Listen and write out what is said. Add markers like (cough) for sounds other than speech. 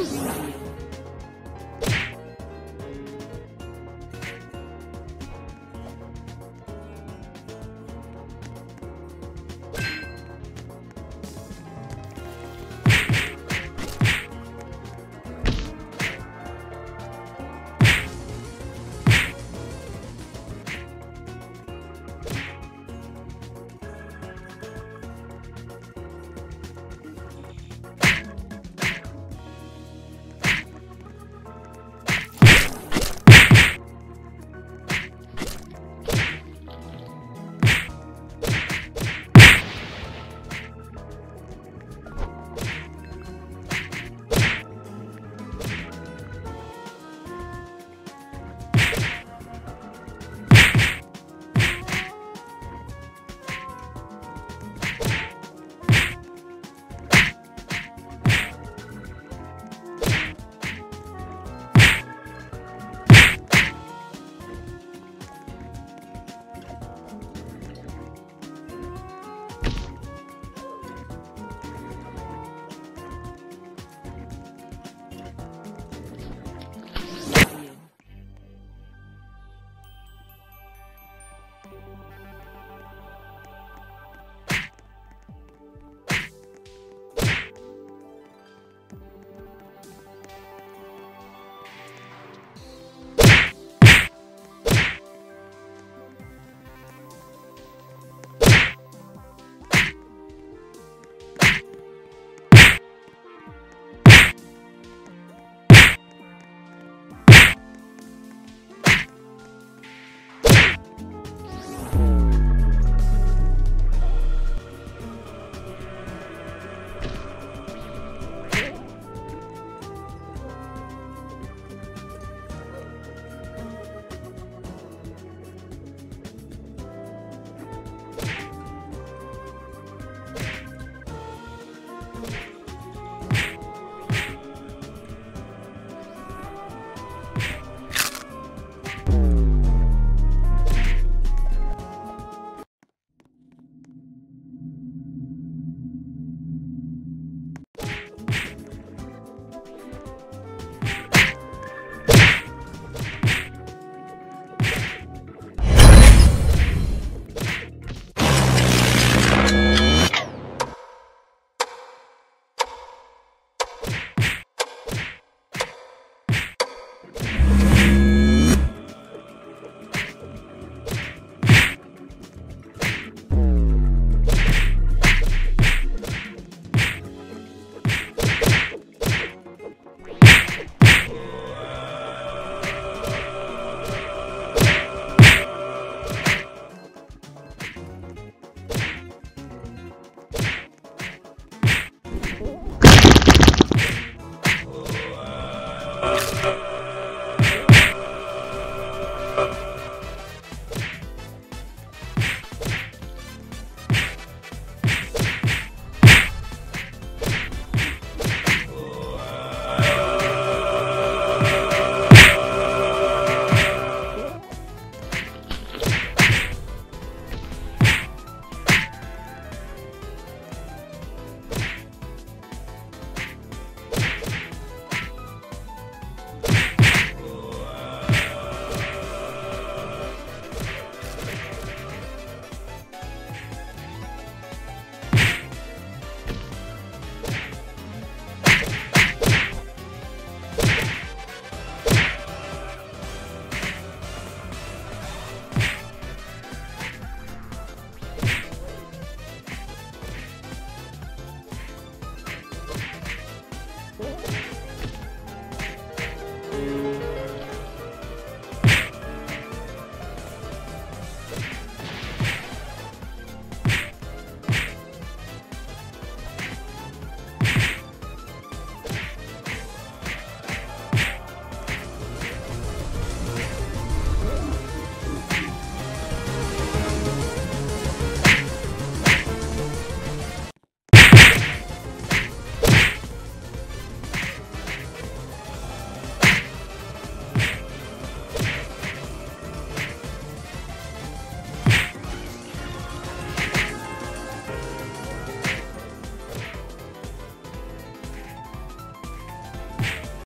Woo! Uh... (laughs)